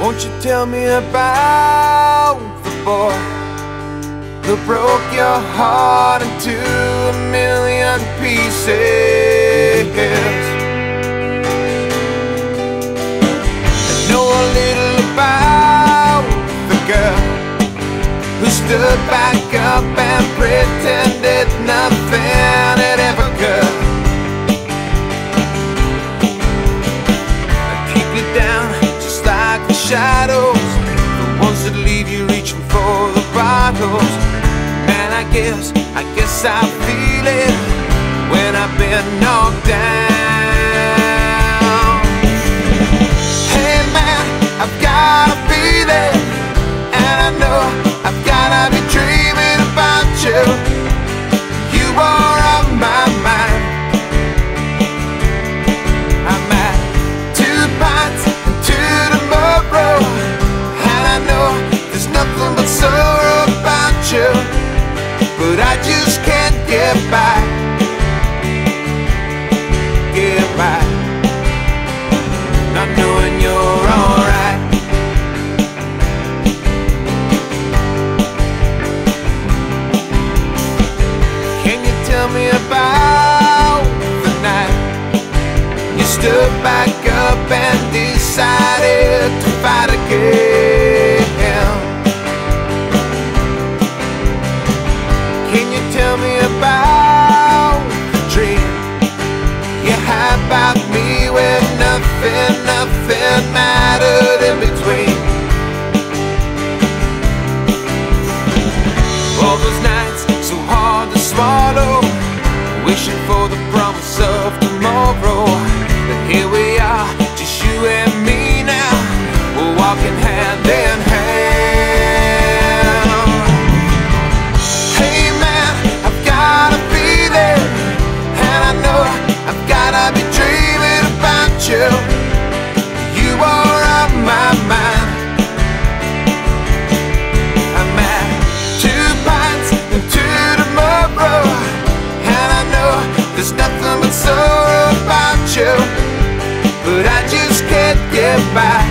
Won't you tell me about the boy who broke your heart into a million pieces? I know a little about the girl who stood back up and pretended nothing had ever could. Shadows. The ones that leave you reaching for the bottles. Man i guess i guess i feel it when i've been knocked down. Hey man i've got a feeling and i know i've gotta be dreaming about you but I just can't get by, get by, not knowing you're alright. Can you tell me about the night? You stood back up and decided to fight again. About me when nothing, nothing mattered in between? All those nights so hard to swallow, wishing for the promise of tomorrow. But here we There's nothing but sorrow about you, but I just can't get by.